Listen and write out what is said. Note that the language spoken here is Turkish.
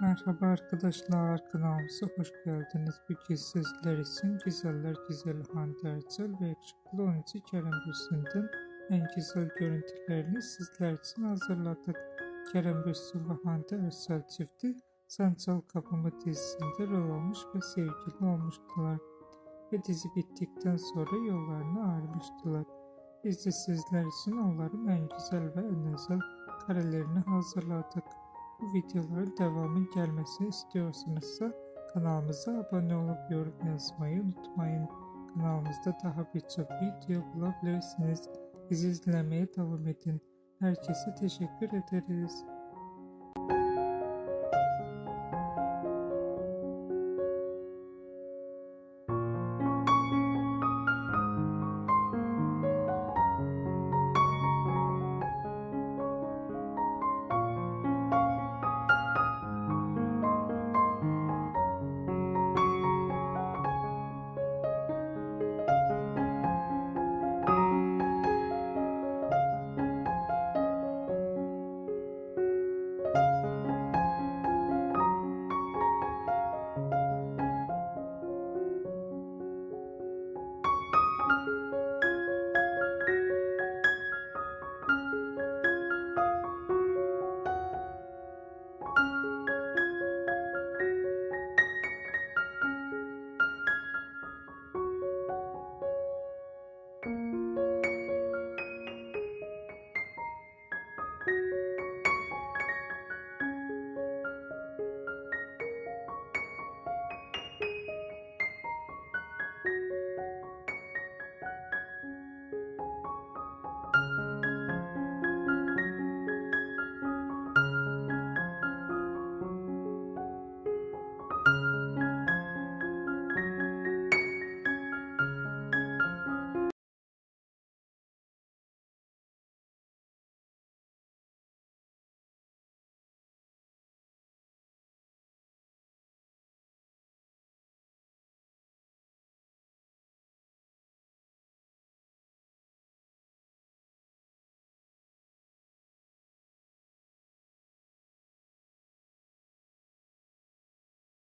Merhaba arkadaşlar kanalımıza hoş geldiniz. Bugün sizler için güzeller güzel Hande Erçel ve yakışıklı oyuncu Kerem Bürsin'den en güzel görüntülerini sizler için hazırladık. Kerem Bürsin ve Hande Erçel çifti Sen Çal Kapımı dizisinde rol almış ve sevgili olmuştular. Ve dizi bittikten sonra yollarını ayrılmıştılar. Biz de sizler için onların en güzel ve en özel karelerini hazırladık. Bu videoların devamı gelmesini istiyorsanızsa kanalımıza abone olup yorum yazmayı unutmayın. Kanalımızda daha birçok video bulabilirsiniz. Bizi izlemeye devam edin. Herkese teşekkür ederiz.